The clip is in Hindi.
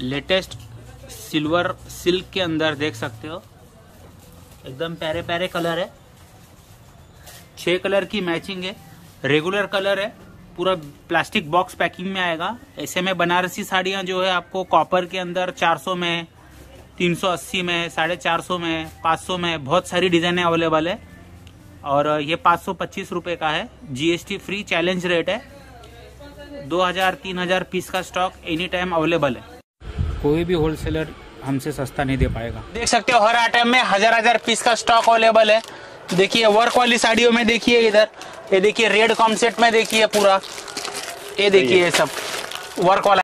लेटेस्ट सिल्वर सिल्क के अंदर देख सकते हो। एकदम प्यारे प्यारे कलर है। छह कलर की मैचिंग है। रेगुलर कलर है। पूरा प्लास्टिक बॉक्स पैकिंग में आएगा। ऐसे में बनारसी साड़ियाँ जो है आपको कॉपर के अंदर 400 में 380 में, साढ़े चार में 500 में बहुत सारी डिजाइने अवेलेबल है। और ये पाँच सौ पच्चीस रुपए का है। जीएसटी फ्री चैलेंज रेट है। 2000 3000 पीस का स्टॉक एनी टाइम अवेलेबल है। कोई भी होलसेलर हमसे सस्ता नहीं दे पाएगा। देख सकते हो हर आइटम में हज़ार हज़ार पीस का स्टॉक अवेलेबल है। देखिए वर्क वाली साड़ियों में देखिए इधर। ये देखिए रेड कॉन्सेप्ट में देखिए पूरा। ये देखिए सब। वर्क वाला